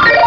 Bye.